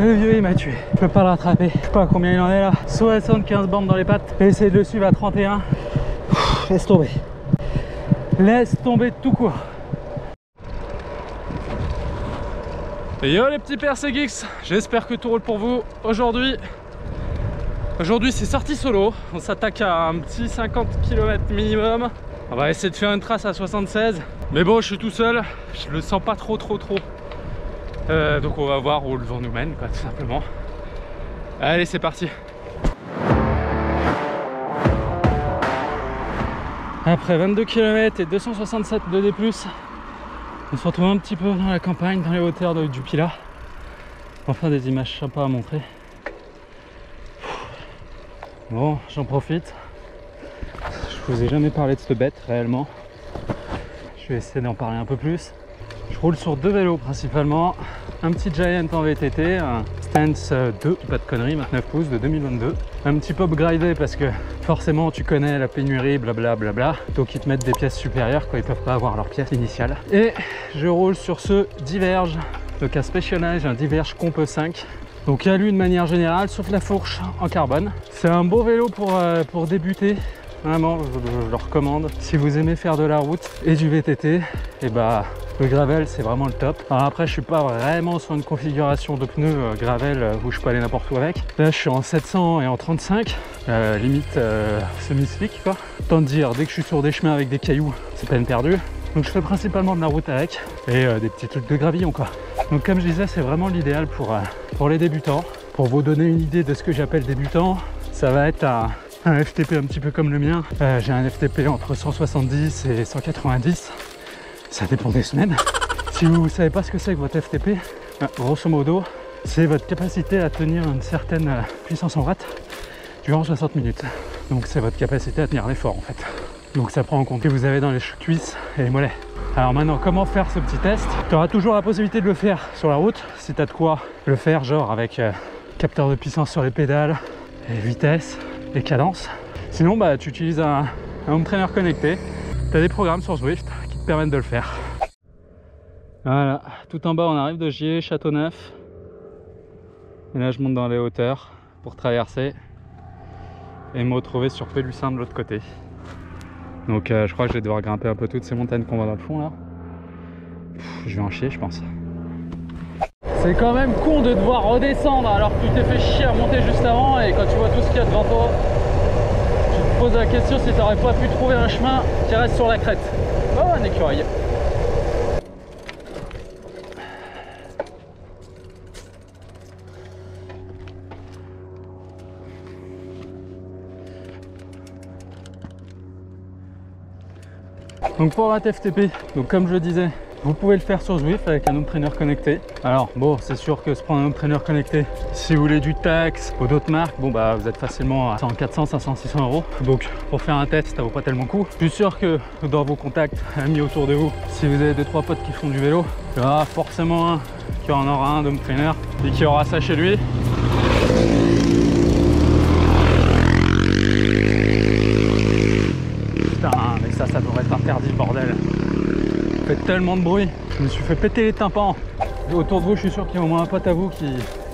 Le vieux il m'a tué. Je peux pas le rattraper. Je sais pas combien il en est là. 75 bandes dans les pattes. Et essayer de le suivre à 31. laisse tomber. Laisse tomber tout court. Et yo les petits Geeks, j'espère que tout roule pour vous aujourd'hui. Aujourd'hui c'est sorti solo, on s'attaque à un petit 50 km minimum. On va essayer de faire une trace à 76. Mais bon je suis tout seul, je le sens pas trop trop trop. Euh, donc on va voir où le vent nous mène quoi tout simplement. Allez c'est parti Après 22 km et 267 de D+, on se retrouve un petit peu dans la campagne, dans les hauteurs du Pilat. Enfin des images sympas à montrer. Bon, j'en profite. Je vous ai jamais parlé de cette bête réellement. Je vais essayer d'en parler un peu plus. Je roule sur deux vélos principalement. Un petit Giant en VTT, un Stance 2, pas de conneries, 29 pouces de 2022. Un petit peu upgradé parce que forcément tu connais la pénurie, blablabla. Bla bla, donc ils te mettent des pièces supérieures quand ils peuvent pas avoir leur pièce initiale. Et je roule sur ce Diverge, donc un Specialized, un Diverge Comp 5. Donc a lui de manière générale, sauf la fourche en carbone. C'est un beau vélo pour, euh, pour débuter. Vraiment, je, le recommande. Si vous aimez faire de la route et du VTT, et eh bah le gravel c'est vraiment le top. Alors après je suis pas vraiment sur une configuration de pneus euh, gravel euh, où je peux aller n'importe où avec. Là je suis en 700 et en 35, euh, limite semi-slick quoi. Tant de dire, dès que je suis sur des chemins avec des cailloux, c'est peine perdue. Donc je fais principalement de la route avec et des petits trucs de gravillon quoi. Donc comme je disais c'est vraiment l'idéal pour, pour les débutants. Pour vous donner une idée de ce que j'appelle débutant, ça va être un FTP un petit peu comme le mien. J'ai un FTP entre 170 et 190 ça dépend des semaines. Si vous ne savez pas ce que c'est que votre FTP, ben, grosso modo, c'est votre capacité à tenir une certaine euh, puissance en watts durant 60 minutes. Donc c'est votre capacité à tenir l'effort en fait. Donc ça prend en compte que vous avez dans les cuisses et les mollets. Alors maintenant, comment faire ce petit test? Tu auras toujours la possibilité de le faire sur la route, si tu as de quoi le faire, genre avec euh, capteur de puissance sur les pédales, et vitesse et cadence. Sinon, bah, tu utilises un, un home trainer connecté. Tu as des programmes sur Swift permettre de le faire. Voilà, tout en bas on arrive de Gier, Châteauneuf. Et là je monte dans les hauteurs pour traverser et me retrouver sur Pélussin de l'autre côté. Donc euh, je crois que je vais devoir grimper un peu toutes ces montagnes qu'on voit dans le fond là. je vais en chier je pense. C'est quand même con de devoir redescendre alors que tu t'es fait chier à monter juste avant et quand tu vois tout ce qu'il y a devant toi, tu te poses la question si tu n'aurais pas pu trouver un chemin qui reste sur la crête. Donc pour la TFTP, donc comme je le disais, vous pouvez le faire sur Zwift avec un home trainer connecté. Alors bon, c'est sûr que se prendre un home trainer connecté, si vous voulez du tax ou d'autres marques, bon bah vous êtes facilement à 100, 400, 500, 600 euros. Donc pour faire un test, ça vaut pas tellement coup. Je suis sûr que dans vos contacts amis autour de vous, si vous avez deux trois potes qui font du vélo, il y aura forcément un qui en aura un d'home trainer et qui aura ça chez lui. Putain, mais ça, ça devrait être interdit, bordel tellement de bruit. Je me suis fait péter les tympans. Autour de vous, je suis sûr qu'il y a au moins un pote à vous qui,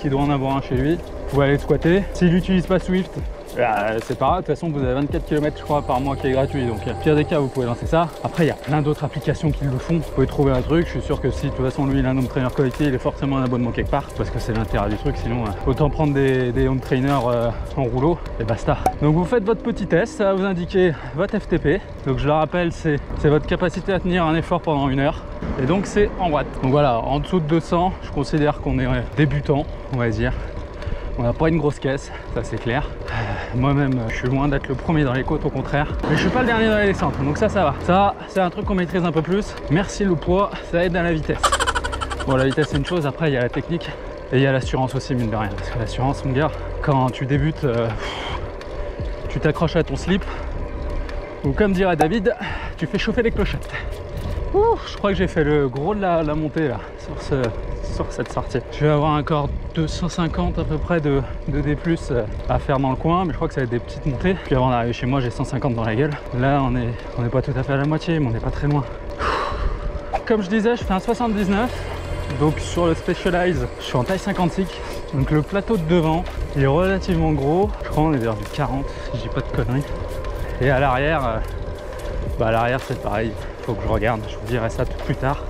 qui doit en avoir un chez lui. Vous pouvez aller squatter. S'il n'utilise pas Swift, bah, c'est pas grave, de toute façon vous avez 24 km je crois par mois qui est gratuit donc pire des cas vous pouvez lancer ça. Après il y a plein d'autres applications qui le font, vous pouvez trouver un truc, je suis sûr que si de toute façon lui il a un home trainer connecté il est forcément un abonnement quelque part parce que c'est l'intérêt du truc sinon euh, autant prendre des, home trainers euh, en rouleau et basta. Donc vous faites votre petit test, ça va vous indiquer votre FTP, donc je le rappelle c'est votre capacité à tenir un effort pendant une heure et donc c'est en watts. Donc voilà en dessous de 200 je considère qu'on est débutant on va dire on n'a pas une grosse caisse, ça c'est clair. Euh, moi-même, je suis loin d'être le premier dans les côtes, au contraire. Mais je suis pas le dernier dans les descentes, donc ça, ça va. Ça, c'est un truc qu'on maîtrise un peu plus. Merci le poids, ça aide à la vitesse. Bon, la vitesse c'est une chose, après il y a la technique et il y a l'assurance aussi, mine de rien. Parce que l'assurance, mon gars, quand tu débutes, euh, tu t'accroches à ton slip, ou comme dirait David, tu fais chauffer les clochettes. je crois que j'ai fait le gros de la montée là, sur ce, sur cette sortie. Je vais avoir encore 250 à peu près de, D+, euh, à faire dans le coin, mais je crois que ça va être des petites montées. Puis avant d'arriver chez moi, j'ai 150 dans la gueule. Là, on est, on n'est pas tout à fait à la moitié, mais on n'est pas très loin. Comme je disais, je fais un 79. Donc sur le Specialized, je suis en taille 56. Donc le plateau de devant est relativement gros. Je crois qu'on est vers du 40, si je dis pas de conneries. Et à l'arrière, euh, bah à l'arrière c'est pareil. Faut que je regarde, je vous dirai ça tout plus tard.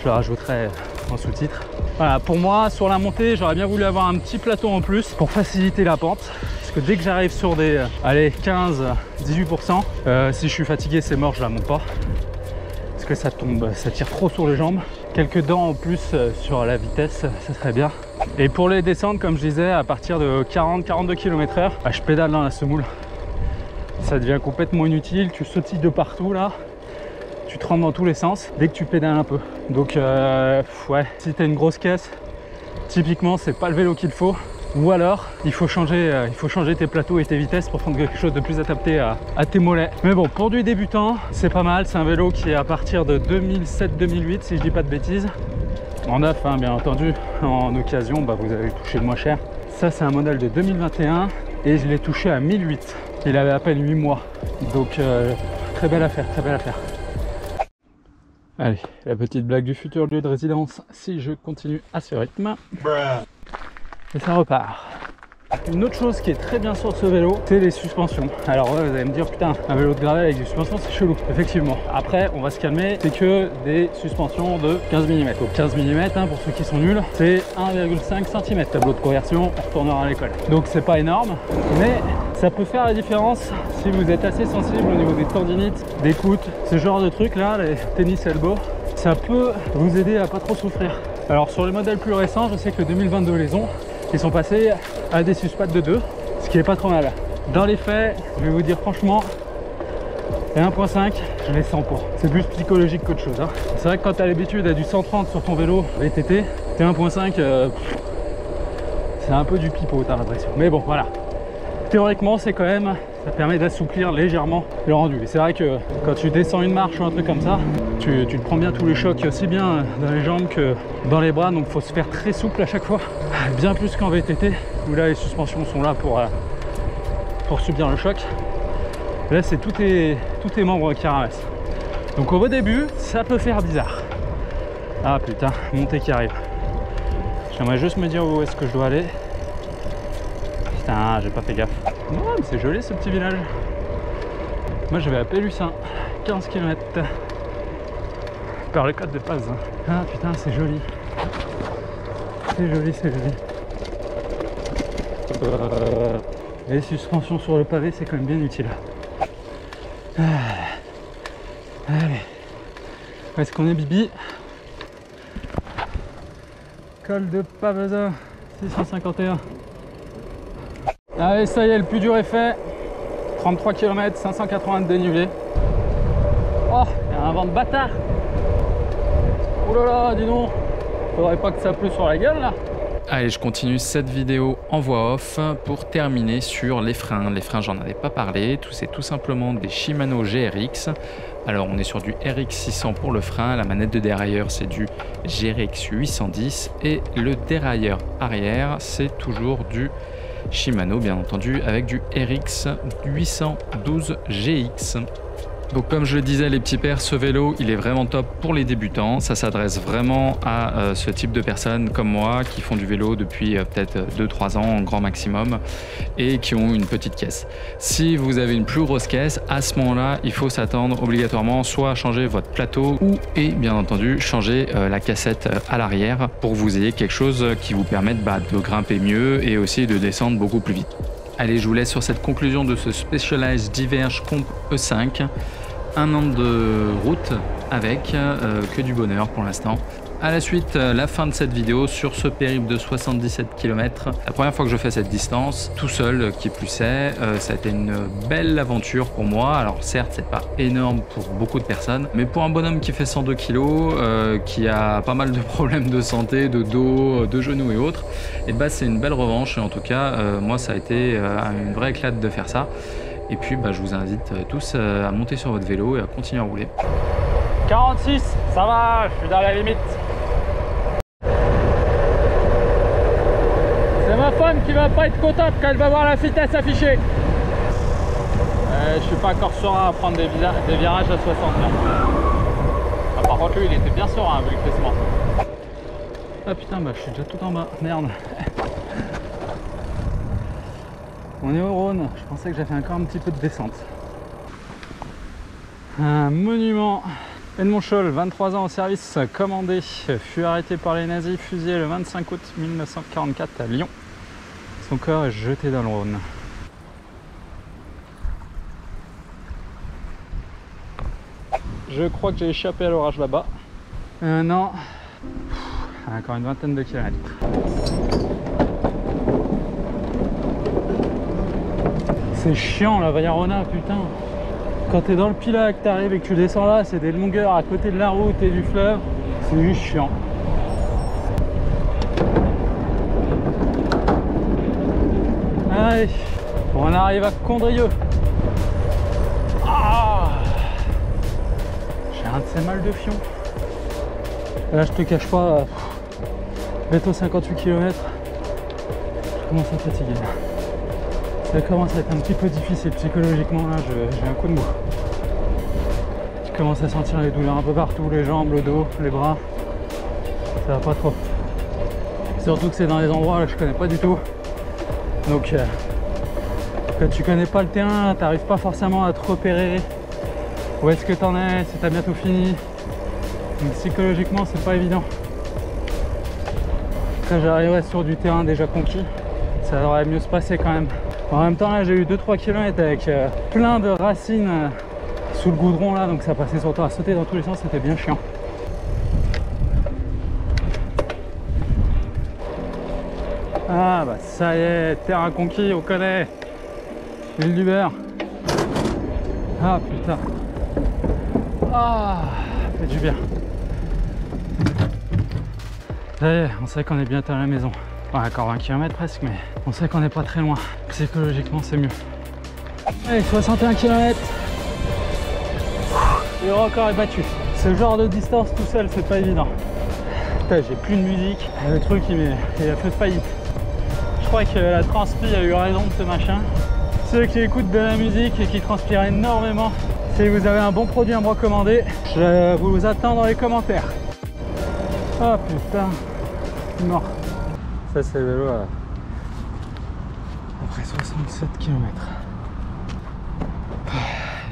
Je le rajouterai en sous-titre. Voilà, pour moi, sur la montée, j'aurais bien voulu avoir un petit plateau en plus pour faciliter la pente. Parce que dès que j'arrive sur des euh, allez, 15-18%, euh, si je suis fatigué, c'est mort, je la monte pas. Parce que ça tombe, ça tire trop sur les jambes. Quelques dents en plus euh, sur la vitesse, ça serait bien. Et pour les descendre, comme je disais, à partir de 40-42 km/h, bah, je pédale dans la semoule. Ça devient complètement inutile, tu sautilles de partout là tu te rentres dans tous les sens dès que tu pédales un peu. Donc euh, ouais, si tu as une grosse caisse, typiquement c'est pas le vélo qu'il faut. Ou alors il faut changer, euh, il faut changer tes plateaux et tes vitesses pour prendre quelque chose de plus adapté à, tes mollets. Mais bon, pour du débutant, c'est pas mal. C'est un vélo qui est à partir de 2007-2008 si je dis pas de bêtises. En neuf, hein, bien entendu. En occasion, bah, vous avez touché le moins cher. Ça, c'est un modèle de 2021 et je l'ai touché à 1008. Il avait à peine 8 mois. Donc, euh, très belle affaire, très belle affaire. Allez, la petite blague du futur lieu de résidence si je continue à ce rythme. Et ça repart. Une autre chose qui est très bien sur ce vélo, c'est les suspensions. Alors ouais, vous allez me dire, putain, un vélo de gravel avec des suspensions, c'est chelou. Effectivement. Après, on va se calmer, c'est que des suspensions de 15 mm. Donc 15 mm, hein, pour ceux qui sont nuls, c'est 1,5 cm. Tableau de conversion, on retournera à l'école. Donc c'est pas énorme, mais ça peut faire la différence si vous êtes assez sensible au niveau des tendinites, des coudes, ce genre de trucs là, les tennis elbow. Ça peut vous aider à pas trop souffrir. Alors sur les modèles plus récents, je sais que 2022 les ont, ils sont passés à des suspattes de 2, ce qui est pas trop mal. Dans les faits, je vais vous dire franchement, les 1.5, je les sens pas. C'est plus psychologique qu'autre chose. Hein. C'est vrai que quand tu as l'habitude à du 130 sur ton vélo VTT, tes 1.5, euh, c'est un peu du pipeau, t'as l'impression. Mais bon, voilà. Théoriquement, c'est quand même ça permet d'assouplir légèrement le rendu. Et c'est vrai que quand tu descends une marche ou un truc comme ça, tu, te prends bien tous les chocs aussi bien dans les jambes que dans les bras, donc faut se faire très souple à chaque fois, bien plus qu'en VTT, où là les suspensions sont là pour, euh, subir le choc. Là c'est tous tes, tes membres qui ramassent. Donc au début, ça peut faire bizarre. Ah putain, montée qui arrive. J'aimerais juste me dire où est-ce que je dois aller. Putain, j'ai pas fait gaffe. C'est joli ce petit village. Moi, je vais à Pélussin, 15 km par le code de Paz. Ah putain, c'est joli. C'est joli, c'est joli. Les suspensions sur le pavé, c'est quand même bien utile. Ah. Allez. Où est-ce qu'on est, Bibi? Col de Pavesa, 651. Allez, ça y est, le plus dur est fait. 33 km, 580 de dénivelé. Oh, il y a un vent de bâtard. Oh là là, dis donc. Faudrait pas que ça pleut sur la gueule là. Allez, je continue cette vidéo en voix off pour terminer sur les freins. Les freins, j'en avais pas parlé. Tout c'est tout simplement des Shimano GRX. Alors, on est sur du RX 600 pour le frein. La manette de dérailleur, c'est du GRX 810 et le dérailleur arrière, c'est toujours du Shimano bien entendu avec du RX 812 GX. Donc comme je le disais les petits pères, ce vélo il est vraiment top pour les débutants. Ça s'adresse vraiment à euh, ce type de personnes comme moi qui font du vélo depuis euh, peut-être 2-3 ans en grand maximum et qui ont une petite caisse. Si vous avez une plus grosse caisse, à ce moment-là il faut s'attendre obligatoirement soit à changer votre plateau ou et bien entendu changer euh, la cassette à l'arrière pour vous ayez quelque chose qui vous permette bah, de grimper mieux et aussi de descendre beaucoup plus vite. Allez, je vous laisse sur cette conclusion de ce Specialized Diverge Comp E5 un an de route avec euh, que du bonheur pour l'instant. À la suite, euh, la fin de cette vidéo sur ce périple de 77 km. La première fois que je fais cette distance, tout seul, qui plus est, euh, ça a été une belle aventure pour moi. Alors certes, c'est pas énorme pour beaucoup de personnes, mais pour un bonhomme qui fait 102 kg, qui a pas mal de problèmes de santé, de dos, de genoux et autres, et bah c'est une belle revanche. Et en tout cas, moi, ça a été une vraie éclate de faire ça. Et puis bah, je vous invite euh, tous euh, à monter sur votre vélo et à continuer à rouler. 46, ça va, je suis dans la limite. C'est ma femme qui va pas être contente quand elle va voir la vitesse affichée. Euh, je suis pas encore serein à prendre des, virages à 60 ah, par contre lui il était bien serein avec le classement. Ah putain, bah je suis déjà tout en bas. Merde. On est au Rhône. Je pensais que j'avais encore un petit peu de descente. Un monument. Edmond Scholl, 23 ans au service commandé, fut arrêté par les nazis, fusillé le 25 août 1944 à Lyon. Son corps est jeté dans le Rhône. Je crois que j'ai échappé à l'orage là-bas. Euh, non. Encore une vingtaine de kilomètres. C'est chiant la Vallarona, putain. Quand t'es dans le Pilac, t'arrives et que tu descends là, c'est des longueurs à côté de la route et du fleuve. C'est juste chiant. Allez, on arrive à Condrieux. Ah J'ai un de ces mal de fion. Là, je te cache pas, bientôt 58 km, je commence à fatiguer. Ça commence à être un petit peu difficile psychologiquement, là, j'ai un coup de mou. Je commence à sentir les douleurs un peu partout, les jambes, le dos, les bras. Ça va pas trop. Surtout que c'est dans des endroits que je connais pas du tout. Donc, euh, quand tu connais pas le terrain, t'arrives pas forcément à te repérer. Où est-ce que t'en es, si t'as bientôt fini. Donc psychologiquement, c'est pas évident. Quand j'arriverai sur du terrain déjà conquis, ça devrait mieux se passer quand même. En même temps, là, j'ai eu 2-3 km avec euh, plein de racines euh, sous le goudron là, donc ça passait sur toi à sauter dans tous les sens, c'était bien chiant. Ça y est, terrain conquis, on connaît. L'île du beurre. Ah putain. Ah, fait du bien. Ça y est, on sait qu'on est bientôt à la maison. Encore 20 km presque, mais on sait qu'on n'est pas très loin. Psychologiquement, c'est mieux. Allez, 61 km. Le record est battu. Ce genre de distance tout seul, c'est pas évident. Putain, j'ai plus de musique. Le truc, il, il a fait faillite. Crois que la transpi a eu raison de ce machin. Ceux qui écoutent de la musique et qui transpirent énormément, si vous avez un bon produit à me recommander, je vous attends dans les commentaires. Oh putain, mort. Ça c'est le vélo à... après 67 km.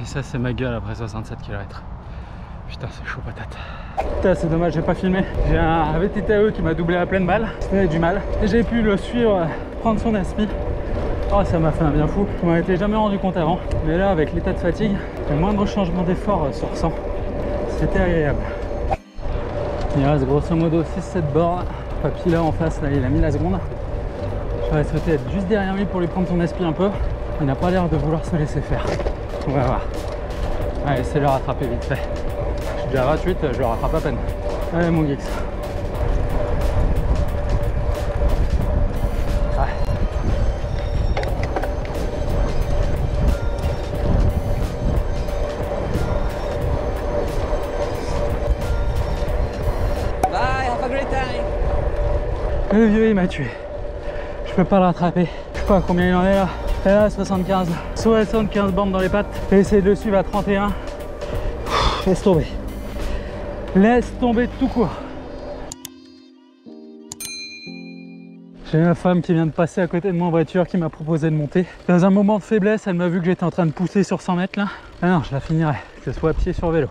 Et ça c'est ma gueule après 67 km. Putain c'est chaud patate. Putain c'est dommage j'ai pas filmé. J'ai un VTTE qui m'a doublé à pleine balle. C'était du mal. Et j'ai pu le suivre, prendre son aspi. Oh ça m'a fait un bien fou. Je m'en étais jamais rendu compte avant. Mais là avec l'état de fatigue, le moindre changement d'effort se ressent. C'était agréable. Il reste grosso modo 6-7 bords. Papy là en face, là, il a mis la seconde. J'aurais souhaité être juste derrière lui pour lui prendre son esprit un peu. Il n'a pas l'air de vouloir se laisser faire. On va voir. Allez, c'est le rattraper vite fait. Je suis déjà à 28, je le rattrape à peine. Allez mon geeks. Le vieux il m'a tué. Je peux pas le rattraper. Je sais pas combien il en est là. Et là 75. 75 bandes dans les pattes. Et de le suivre à 31. Laisse tomber. Laisse tomber tout court. J'ai ma femme qui vient de passer à côté de moi en voiture qui m'a proposé de monter. Dans un moment de faiblesse, elle m'a vu que j'étais en train de pousser sur 100 mètres là. Ah non, je la finirai, que ce soit à pied sur vélo.